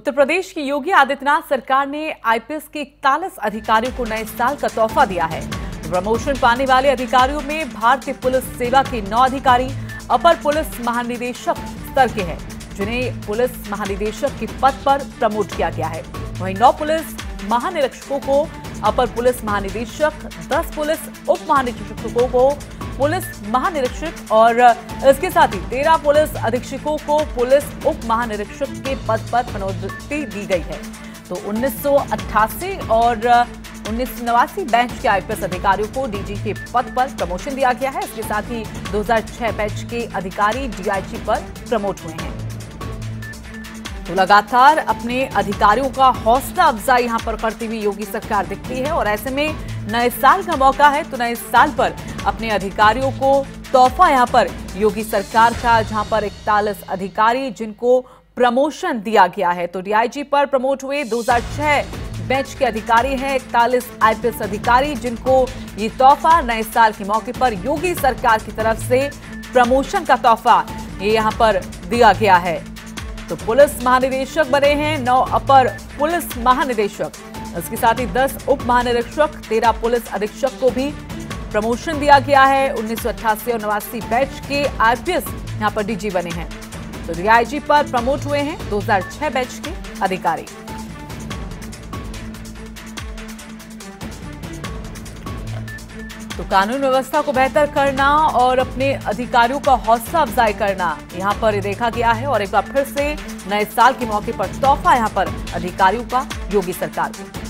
उत्तर प्रदेश की योगी आदित्यनाथ सरकार ने आईपीएस के इकतालीस अधिकारियों को नए साल का तोहफा दिया है। प्रमोशन पाने वाले अधिकारियों में भारतीय पुलिस सेवा के नौ अधिकारी, अपर पुलिस महानिदेशक स्तर के हैं, जिन्हें पुलिस महानिदेशक के पद पर प्रमोट किया गया है। वहीं नौ पुलिस महानिरीक्षकों को, अपर पुलिस महानिदेशक 10 पुलिस उप महानिरीक्षकों को पुलिस महानिरीक्षक और इसके साथ ही तेरह पुलिस अधीक्षकों को पुलिस उप महानिरीक्षक के पद पर पदोन्नति दी गई है। तो 1988 और उन्नीस नवासी बैच के आईपीएस अधिकारियों को डीजी के पद पर प्रमोशन दिया गया है। इसके साथ ही 2006 बैच के अधिकारी डीआईजी पर प्रमोट हुए हैं। तो लगातार अपने अधिकारियों का हौसला अफजाई यहाँ पर करती हुई योगी सरकार दिखती है और ऐसे में नए साल का मौका है तो नए साल पर अपने अधिकारियों को तोहफा यहाँ पर। योगी सरकार का जहाँ पर इकतालीस अधिकारी जिनको प्रमोशन दिया गया है तो डीआईजी पर प्रमोट हुए 2006 बैच के अधिकारी हैं इकतालीस आईपीएस अधिकारी जिनको ये तोहफा नए साल के मौके पर योगी सरकार की तरफ़ से प्रमोशन का तोहफा ये यहाँ पर दिया गया है। तो पुलिस महानिदेशक बने हैं, नौ अपर पुलिस महानिदेशक। इसके साथ ही 10 उप महानिरीक्षक तेरह पुलिस अधीक्षक को भी प्रमोशन दिया गया है। उन्नीस सौ अट्ठासी और नवासी बैच के आईपीएस यहाँ पर डीजी बने हैं। तो डीआईजी पर प्रमोट हुए हैं 2006 बैच के अधिकारी। तो कानून व्यवस्था को बेहतर करना और अपने अधिकारियों का हौसला अफजाई करना, यहाँ पर देखा गया है और एक बार फिर से नए साल के मौके पर तोहफा यहाँ पर अधिकारियों का, योगी सरकार को।